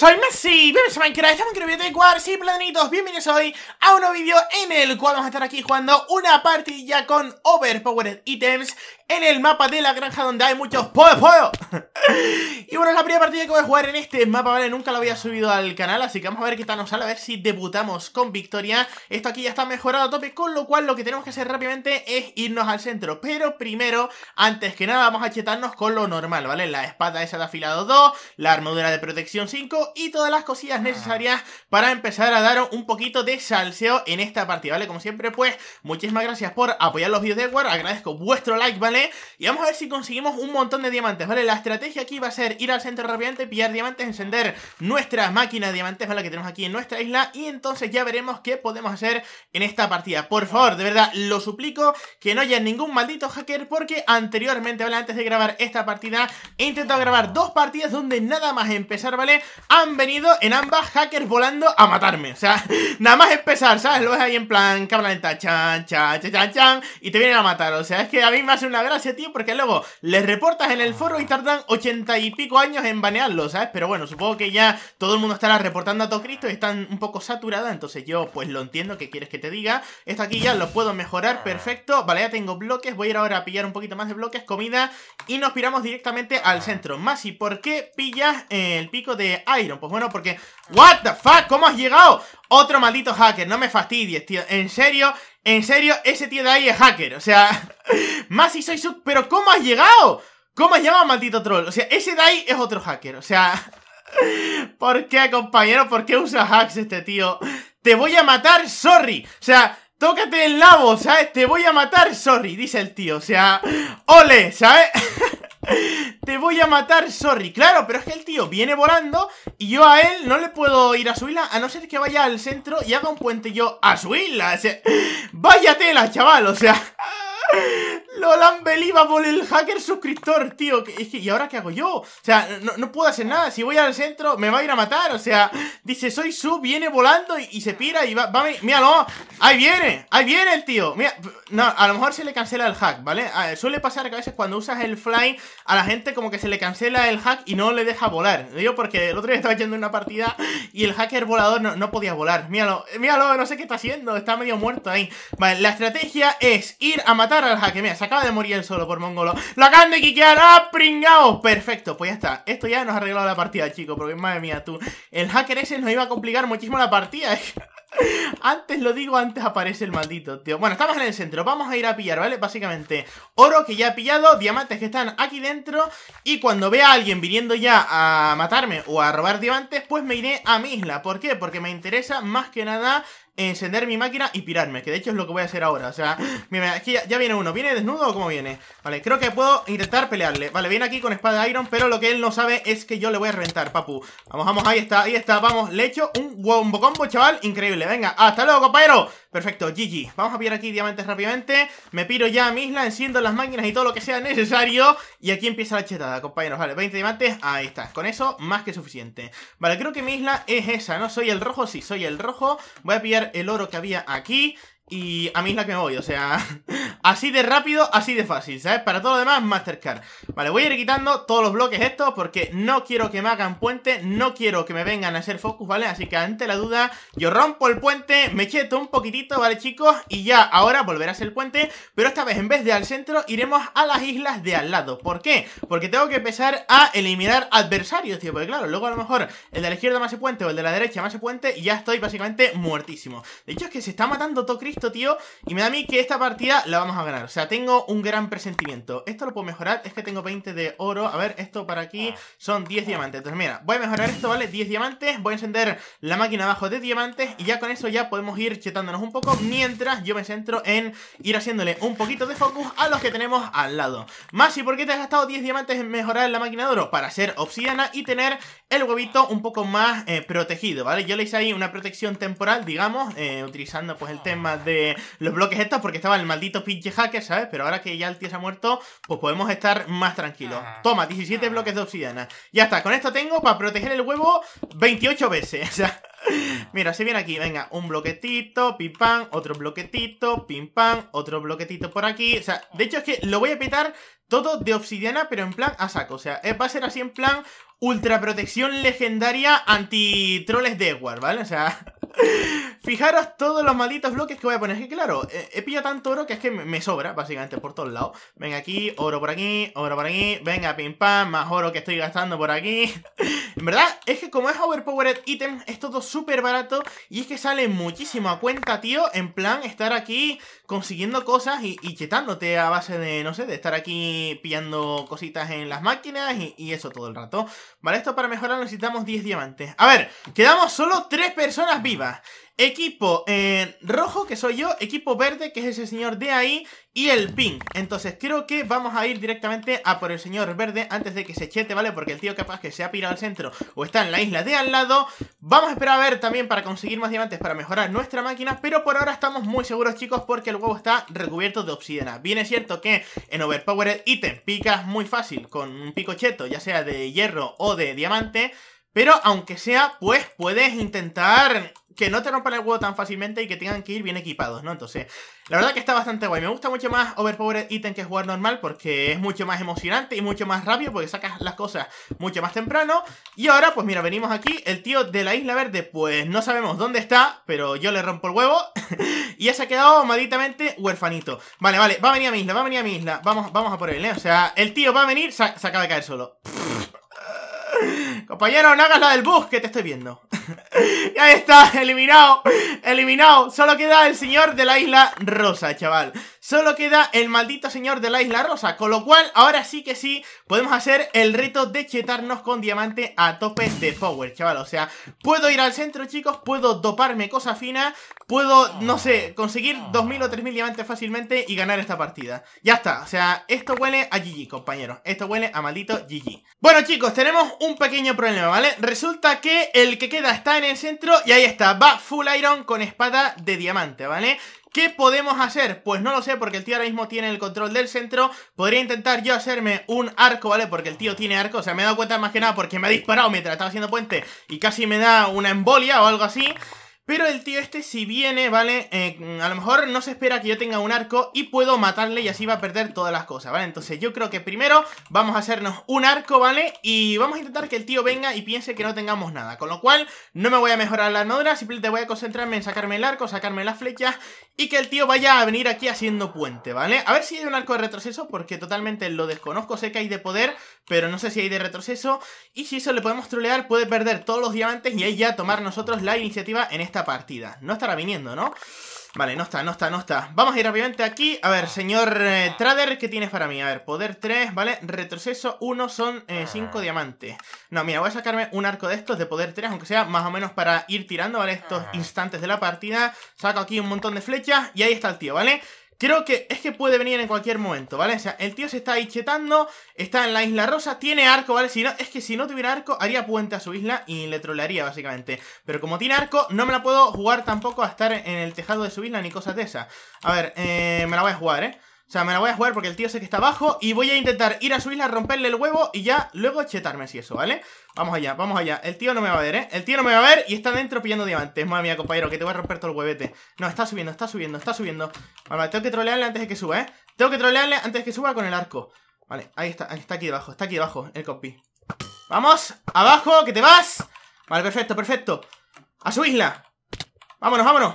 Soy Messi, bienvenidos a Minecraft, estamos en el vídeo de War, sí, platanitos, bienvenidos hoy a un nuevo vídeo en el cual vamos a estar aquí jugando una partida con Overpowered Items en el mapa de la granja donde hay muchos pollo pollo Y bueno, es la primera partida que voy a jugar en este mapa, ¿vale? Nunca lo había subido al canal, así que vamos a ver qué tal nos sale, a ver si debutamos con victoria Esto aquí ya está mejorado a tope, con lo cual lo que tenemos que hacer rápidamente es irnos al centro Pero primero, antes que nada, vamos a chetarnos con lo normal, ¿vale? La espada esa de afilado 2, la armadura de protección 5 y todas las cosillas necesarias para empezar a dar un poquito de salseo en esta partida, ¿vale? Como siempre, pues, muchísimas gracias por apoyar los vídeos de War, agradezco vuestro like, ¿vale? Y vamos a ver si conseguimos un montón de diamantes, ¿vale? La estrategia aquí va a ser ir al centro rápidamente, pillar diamantes, encender nuestra máquina de diamantes, ¿vale? Que tenemos aquí en nuestra isla y entonces ya veremos qué podemos hacer en esta partida. Por favor, de verdad, lo suplico que no haya ningún maldito hacker porque anteriormente, ¿vale? Antes de grabar esta partida, he intentado grabar dos partidas donde nada más empezar, ¿vale? Han venido en ambas hackers volando a matarme, o sea, nada más empezar, ¿sabes? Lo ves ahí en plan lenta, chan, chan, chan, chan, chan, y te vienen a matar, o sea, es que a mí me hace una gracia, tío, porque luego les reportas en el foro y tardan ochenta y pico años en banearlo, ¿sabes? Pero bueno, supongo que ya todo el mundo estará reportando a todo Cristo y están un poco saturadas, entonces yo pues lo entiendo, ¿qué quieres que te diga? Esto aquí ya lo puedo mejorar, perfecto, vale, ya tengo bloques, voy a ir ahora a pillar un poquito más de bloques, comida, y nos piramos directamente al centro. Más, ¿y por qué pillas el pico de Iron? Pues bueno, porque... ¿What the fuck? ¿Cómo has llegado? Otro maldito hacker, no me fastidies, tío En serio, en serio, ese tío de ahí es hacker O sea, más si soy sub... ¿Pero cómo has llegado? ¿Cómo has llegado, maldito troll? O sea, ese de ahí es otro hacker O sea... ¿Por qué, compañero? ¿Por qué usa hacks este tío? Te voy a matar, sorry O sea... Tócate el nabo, ¿sabes? Te voy a matar, sorry, dice el tío, o sea... ¡Ole! ¿Sabes? Te voy a matar, sorry Claro, pero es que el tío viene volando Y yo a él no le puedo ir a su isla A no ser que vaya al centro y haga un puente yo a su isla o Vaya tela, chaval, o sea Lolan por el hacker suscriptor, tío. ¿Y ahora qué hago yo? O sea, no, puedo hacer nada. Si voy al centro me va a ir a matar. O sea, dice, soy su, viene volando y, se pira y va, va Míralo, ahí viene, ahí viene el tío. Mira, no, a lo mejor se le cancela el hack, ¿vale? suele pasar que a veces cuando usas el fly A la gente como que se le cancela el hack y no le deja volar. Digo porque el otro día estaba yendo una partida Y el hacker volador no, podía volar. Míralo, míralo, no sé qué está haciendo Está medio muerto ahí. Vale, la estrategia es ir a matar al hacker. Mira, se acaba de morir él solo por mongolo ¡Lo acaban de quiquear! ¡Ah! Perfecto, pues ya está Esto ya nos ha arreglado la partida, chicos Porque madre mía, tú El hacker ese nos iba a complicar muchísimo la partida Antes lo digo, antes aparece el maldito, tío Bueno, estamos en el centro, vamos a ir a pillar, ¿vale? Básicamente, oro que ya he pillado Diamantes que están aquí dentro Y cuando vea a alguien viniendo ya a matarme O a robar diamantes, pues me iré a mi isla ¿Por qué? Porque me interesa más que nada encender mi máquina y pirarme Que de hecho es lo que voy a hacer ahora O sea, mira, aquí ya, viene uno ¿Viene desnudo o cómo viene? Vale, creo que puedo intentar pelearle Vale, viene aquí con espada de iron Pero lo que él no sabe es que yo le voy a reventar, papu Vamos, vamos, ahí está, ahí está Vamos, le echo un wombo combo, chaval Increíble, venga, hasta luego, compañero Perfecto, GG Vamos a pillar aquí diamantes rápidamente. Me piro ya a mi isla, enciendo las máquinas y todo lo que sea necesario. Y aquí empieza la chetada, compañeros. Vale, 20 diamantes, ahí está. Con eso, más que suficiente. Vale, creo que mi isla es esa, ¿no? Soy el rojo, sí, soy el rojo. Voy a pillar el oro que había aquí y a mí es la que me voy, o sea, así de rápido, así de fácil, ¿sabes? Para todo lo demás, Mastercard Vale, voy a ir quitando todos los bloques estos porque no quiero que me hagan puente, no quiero que me vengan a hacer focus, ¿vale? Así que ante la duda, yo rompo el puente, me cheto un poquitito, ¿vale, chicos? Y ya, ahora volverá a ser el puente, pero esta vez en vez de al centro, iremos a las islas de al lado ¿Por qué? Porque tengo que empezar a eliminar adversarios, tío Porque claro, luego a lo mejor el de la izquierda más se puente o el de la derecha más se puente y ya estoy básicamente muertísimo De hecho es que se está matando todo Cristo tío Y me da a mí que esta partida la vamos a ganar O sea, tengo un gran presentimiento Esto lo puedo mejorar, es que tengo 20 de oro A ver, esto para aquí son 10 diamantes Entonces mira, voy a mejorar esto, ¿vale? 10 diamantes Voy a encender la máquina abajo de diamantes Y ya con eso ya podemos ir chetándonos un poco Mientras yo me centro en ir haciéndole un poquito de focus a los que tenemos al lado Más, ¿y por qué te has gastado 10 diamantes en mejorar la máquina de oro? Para ser obsidiana y tener el huevito un poco más eh, protegido, ¿vale? Yo le hice ahí una protección temporal, digamos eh, Utilizando pues el tema de los bloques estos porque estaba el maldito pinche hacker, ¿sabes? Pero ahora que ya el tío se ha muerto, pues podemos estar más tranquilos. Toma, 17 bloques de obsidiana. Ya está, con esto tengo para proteger el huevo 28 veces. O sea, mira, se viene aquí, venga, un bloquetito, pim pam, otro bloquetito, pim pam, otro bloquetito por aquí. O sea, de hecho es que lo voy a petar todo de obsidiana, pero en plan a saco. O sea, va a ser así en plan ultra protección legendaria anti-troles de Edward, ¿vale? O sea... Fijaros todos los malditos bloques que voy a poner. Que claro, he, pillado tanto oro que es que me sobra, básicamente, por todos lados. Venga aquí, oro por aquí, oro por aquí. Venga, pim pam, más oro que estoy gastando por aquí. En verdad, es que como es overpowered item, es todo súper barato. Y es que sale muchísimo a cuenta, tío. En plan, estar aquí consiguiendo cosas y, chetándote a base de, no sé, de estar aquí pillando cositas en las máquinas y, y eso todo el rato. Vale, esto para mejorar necesitamos 10 diamantes. A ver, quedamos solo 3 personas vivas. Equipo eh, rojo, que soy yo, equipo verde, que es ese señor de ahí, y el pink. Entonces creo que vamos a ir directamente a por el señor verde antes de que se chete, ¿vale? Porque el tío capaz que se ha pirado al centro o está en la isla de al lado. Vamos a esperar a ver también para conseguir más diamantes para mejorar nuestra máquina, pero por ahora estamos muy seguros, chicos, porque el huevo está recubierto de obsidiana. Bien es cierto que en Overpowered Item picas muy fácil con un pico cheto, ya sea de hierro o de diamante, pero aunque sea, pues puedes intentar que no te rompan el huevo tan fácilmente y que tengan que ir bien equipados, ¿no? Entonces, la verdad que está bastante guay. Me gusta mucho más Overpowered Item que jugar normal porque es mucho más emocionante y mucho más rápido porque sacas las cosas mucho más temprano. Y ahora, pues mira, venimos aquí. El tío de la Isla Verde, pues no sabemos dónde está, pero yo le rompo el huevo. y ya se ha quedado malditamente huerfanito. Vale, vale, va a venir a mi isla, va a venir a mi isla. Vamos, vamos a por él, ¿eh? O sea, el tío va a venir, se, acaba de caer solo. Compañero, no hagas la del bus, que te estoy viendo. y ahí está, eliminado, eliminado. Solo queda el señor de la isla rosa, chaval. Solo queda el maldito señor de la isla rosa. Con lo cual, ahora sí que sí, podemos hacer el reto de chetarnos con diamante a tope de power, chaval. O sea, puedo ir al centro, chicos, puedo doparme cosa fina, puedo, no sé, conseguir 2.000 o 3.000 diamantes fácilmente y ganar esta partida. Ya está, o sea, esto huele a GG, compañeros. Esto huele a maldito GG. Bueno, chicos, tenemos un pequeño problema, ¿vale? Resulta que el que queda está en el centro y ahí está, va full iron con espada de diamante, ¿vale? ¿Qué podemos hacer? Pues no lo sé, porque el tío ahora mismo tiene el control del centro Podría intentar yo hacerme un arco, ¿vale? Porque el tío tiene arco, o sea, me he dado cuenta más que nada porque me ha disparado mientras estaba haciendo puente Y casi me da una embolia o algo así pero el tío este si viene, ¿vale? Eh, a lo mejor no se espera que yo tenga un arco y puedo matarle y así va a perder todas las cosas, ¿vale? Entonces yo creo que primero vamos a hacernos un arco, ¿vale? Y vamos a intentar que el tío venga y piense que no tengamos nada Con lo cual no me voy a mejorar la armadura, simplemente voy a concentrarme en sacarme el arco, sacarme las flechas Y que el tío vaya a venir aquí haciendo puente, ¿vale? A ver si hay un arco de retroceso porque totalmente lo desconozco, sé que hay de poder, pero no sé si hay de retroceso Y si eso le podemos trolear puede perder todos los diamantes y ahí ya tomar nosotros la iniciativa en esta partida. No estará viniendo, ¿no? Vale, no está, no está, no está Vamos a ir rápidamente aquí A ver, señor eh, Trader, ¿qué tienes para mí? A ver, poder 3, ¿vale? Retroceso 1 son 5 eh, diamantes No, mira, voy a sacarme un arco de estos de poder 3 Aunque sea más o menos para ir tirando, ¿vale? Estos instantes de la partida Saco aquí un montón de flechas Y ahí está el tío, ¿vale? Creo que es que puede venir en cualquier momento, ¿vale? O sea, el tío se está ahí chetando, está en la isla rosa, tiene arco, ¿vale? Si no, es que si no tuviera arco, haría puente a su isla y le trolearía, básicamente. Pero como tiene arco, no me la puedo jugar tampoco a estar en el tejado de su isla ni cosas de esas. A ver, eh, me la voy a jugar, ¿eh? O sea, me la voy a jugar porque el tío sé que está abajo Y voy a intentar ir a su isla, romperle el huevo Y ya luego chetarme si eso, ¿vale? Vamos allá, vamos allá El tío no me va a ver, ¿eh? El tío no me va a ver y está dentro pillando diamantes Madre mía, compañero, que te voy a romper todo el huevete No, está subiendo, está subiendo, está subiendo Vale, tengo que trolearle antes de que suba, ¿eh? Tengo que trolearle antes de que suba con el arco Vale, ahí está, está aquí debajo, está aquí debajo el copy Vamos, abajo, que te vas Vale, perfecto, perfecto A su isla Vámonos, vámonos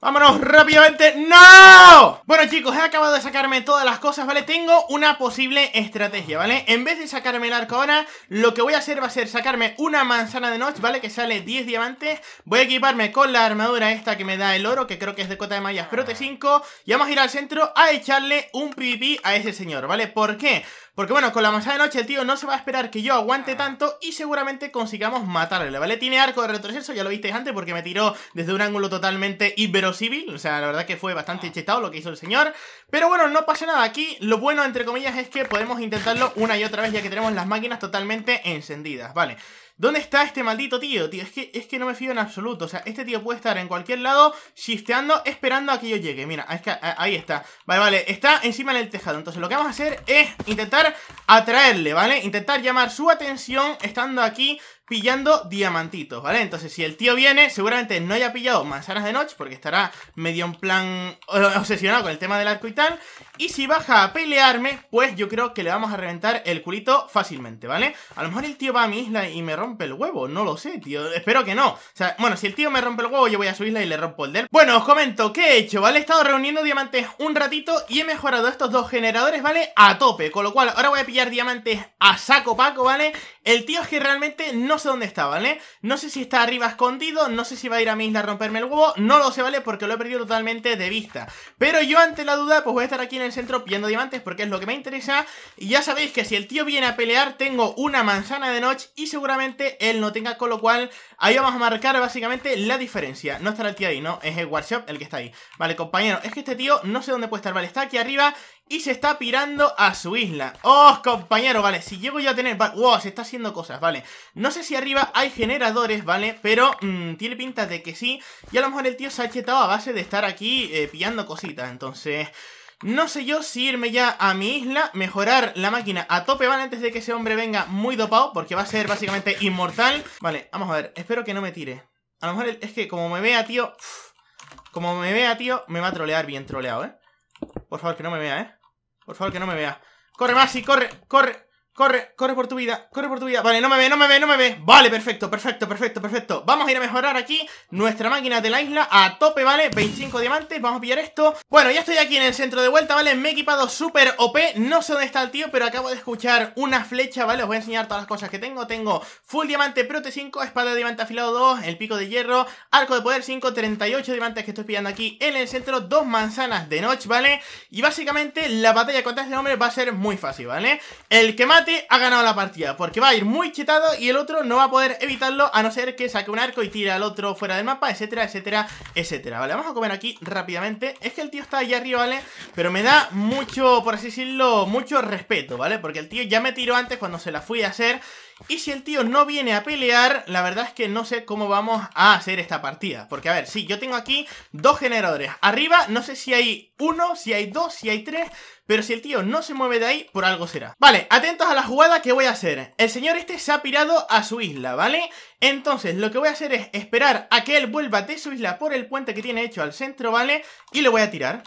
¡Vámonos rápidamente! ¡No! Bueno chicos, he acabado de sacarme todas las cosas, ¿vale? Tengo una posible estrategia, ¿vale? En vez de sacarme el arco ahora, lo que voy a hacer va a ser sacarme una manzana de noche, ¿vale? Que sale 10 diamantes Voy a equiparme con la armadura esta que me da el oro, que creo que es de cota de mallas Prote 5 Y vamos a ir al centro a echarle un PvP a ese señor, ¿vale? ¿Por qué? Porque bueno, con la manzana de noche el tío no se va a esperar que yo aguante tanto y seguramente consigamos matarle, ¿vale? Tiene arco de retroceso, ya lo visteis antes porque me tiró desde un ángulo totalmente inverosímil, o sea, la verdad que fue bastante chetado lo que hizo el señor, pero bueno, no pasa nada, aquí lo bueno entre comillas es que podemos intentarlo una y otra vez ya que tenemos las máquinas totalmente encendidas, ¿vale? ¿Dónde está este maldito tío, tío? Es que, es que no me fío en absoluto. O sea, este tío puede estar en cualquier lado, shifteando, esperando a que yo llegue. Mira, es que ahí está. Vale, vale, está encima del tejado. Entonces lo que vamos a hacer es intentar atraerle, ¿vale? Intentar llamar su atención estando aquí pillando diamantitos, ¿vale? Entonces si el tío viene, seguramente no haya pillado manzanas de noche porque estará medio en plan obsesionado con el tema del arco y tal. Y si baja a pelearme, pues yo creo que le vamos a reventar el culito fácilmente, ¿vale? A lo mejor el tío va a mi isla y me rompe el huevo, no lo sé, tío. Espero que no. O sea, bueno, si el tío me rompe el huevo, yo voy a su isla y le rompo el del. Bueno, os comento qué he hecho, ¿vale? He estado reuniendo diamantes un ratito y he mejorado estos dos generadores, ¿vale? A tope, con lo cual ahora voy a pillar diamantes a saco paco, ¿vale? El tío es que realmente no sé dónde está, ¿vale? No sé si está arriba escondido, no sé si va a ir a mi isla a romperme el huevo, no lo sé, ¿vale? Porque lo he perdido totalmente de vista. Pero yo ante la duda, pues voy a estar aquí en el centro pillando diamantes porque es lo que me interesa. Y ya sabéis que si el tío viene a pelear, tengo una manzana de noche y seguramente él no tenga, con lo cual ahí vamos a marcar básicamente la diferencia. No estará el tío ahí, ¿no? Es el workshop el que está ahí. Vale, compañero, es que este tío no sé dónde puede estar, vale, está aquí arriba y se está pirando a su isla ¡Oh, compañero! Vale, si llego yo a tener... ¡Wow! Se está haciendo cosas, vale No sé si arriba hay generadores, ¿vale? Pero mm, tiene pinta de que sí Y a lo mejor el tío se ha chetado a base de estar aquí eh, pillando cositas Entonces... No sé yo si irme ya a mi isla, mejorar la máquina a tope, ¿vale? Antes de que ese hombre venga muy dopado, porque va a ser básicamente inmortal. Vale, vamos a ver, espero que no me tire. A lo mejor es que como me vea, tío... como me vea, tío, me va a trolear bien troleado, ¿eh? Por favor, que no me vea, ¿eh? Por favor, que no me vea. Corre, Masi, corre, corre. Corre, corre por tu vida, corre por tu vida Vale, no me ve, no me ve, no me ve Vale, perfecto, perfecto, perfecto, perfecto Vamos a ir a mejorar aquí nuestra máquina de la isla A tope, ¿vale? 25 diamantes, vamos a pillar esto Bueno, ya estoy aquí en el centro de vuelta, ¿vale? Me he equipado súper OP No sé dónde está el tío, pero acabo de escuchar una flecha, ¿vale? Os voy a enseñar todas las cosas que tengo Tengo full diamante, prote 5, espada de diamante afilado 2 El pico de hierro, arco de poder 5 38 diamantes que estoy pillando aquí en el centro Dos manzanas de noche, ¿vale? Y básicamente la batalla contra este hombre va a ser muy fácil, ¿vale? El que ha ganado la partida porque va a ir muy chetado y el otro no va a poder evitarlo a no ser que saque un arco y tire al otro fuera del mapa, etcétera, etcétera, etcétera. Vale, vamos a comer aquí rápidamente. Es que el tío está allá arriba, ¿vale? Pero me da mucho, por así decirlo, mucho respeto, ¿vale? Porque el tío ya me tiró antes cuando se la fui a hacer y si el tío no viene a pelear, la verdad es que no sé cómo vamos a hacer esta partida. Porque, a ver, sí, yo tengo aquí dos generadores. Arriba, no sé si hay uno, si hay dos, si hay tres. Pero si el tío no se mueve de ahí, por algo será. Vale, atentos a la jugada que voy a hacer. El señor este se ha pirado a su isla, ¿vale? Entonces, lo que voy a hacer es esperar a que él vuelva de su isla por el puente que tiene hecho al centro, ¿vale? Y le voy a tirar.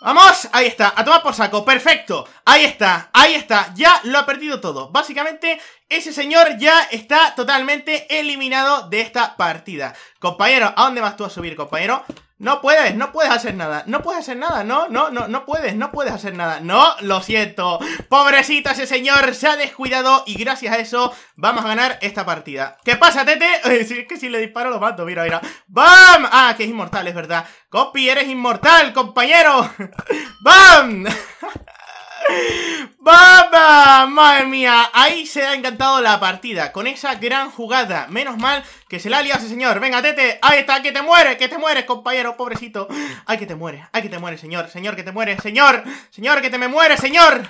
¡Vamos! Ahí está, a tomar por saco, perfecto Ahí está, ahí está, ya lo ha perdido todo Básicamente, ese señor ya está totalmente eliminado de esta partida Compañero, ¿a dónde vas tú a subir, compañero? No puedes, no puedes hacer nada No puedes hacer nada, no, no, no, no puedes No puedes hacer nada, no, lo siento Pobrecito ese señor, se ha descuidado Y gracias a eso vamos a ganar esta partida ¿Qué pasa, Tete? Es que si le disparo lo mato, mira, mira ¡Bam! Ah, que es inmortal, es verdad Copy, eres inmortal, compañero ¡Bam! ¡Baba! ¡Madre mía! Ahí se ha encantado la partida Con esa gran jugada Menos mal que se la ha liado ese señor Venga, Tete Ahí está, que te mueres, que te mueres, compañero Pobrecito Ay, que te mueres, ay, que te mueres, señor Señor, que te mueres, señor Señor, que te me mueres, señor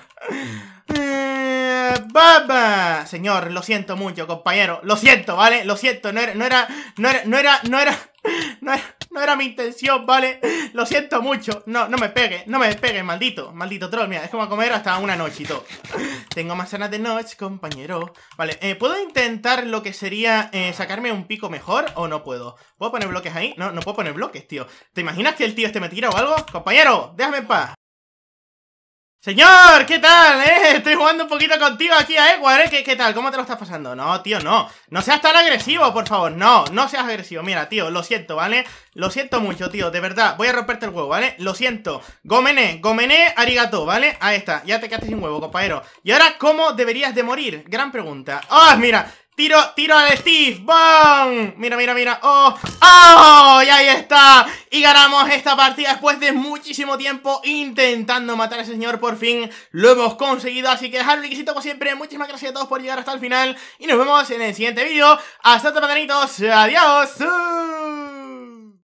eh, ¡Baba! Señor, lo siento mucho, compañero Lo siento, ¿vale? Lo siento, no era, no era, no era, no era, no era, no no era mi intención, ¿vale? Lo siento mucho. No, no me pegue, no me pegue, maldito. Maldito troll, mira, es como comer hasta una noche y todo. Tengo manzanas de noche, compañero. Vale, eh, ¿puedo intentar lo que sería eh, sacarme un pico mejor o no puedo? ¿Puedo poner bloques ahí? No, no puedo poner bloques, tío. ¿Te imaginas que el tío este me tira o algo? Compañero, déjame en paz. Señor, ¿qué tal? Eh? Estoy jugando un poquito contigo aquí a Edward, ¿eh? ¿Qué, tal? ¿Cómo te lo estás pasando? No, tío, no No seas tan agresivo, por favor No, no seas agresivo Mira, tío, lo siento, ¿vale? Lo siento mucho, tío, de verdad Voy a romperte el huevo, ¿vale? Lo siento Gomene, gomene, arigato, ¿vale? Ahí está, ya te quedaste sin huevo, compañero Y ahora, ¿cómo deberías de morir? Gran pregunta ¡Ah, mira! Tiro, tiro al Steve, ¡bam! Mira, mira, mira, ¡oh! ¡Oh! Y ahí está Y ganamos esta partida después de muchísimo tiempo Intentando matar a ese señor Por fin lo hemos conseguido Así que dejad un requisito como siempre Muchísimas gracias a todos por llegar hasta el final Y nos vemos en el siguiente vídeo Hasta luego, padrinitos, adiós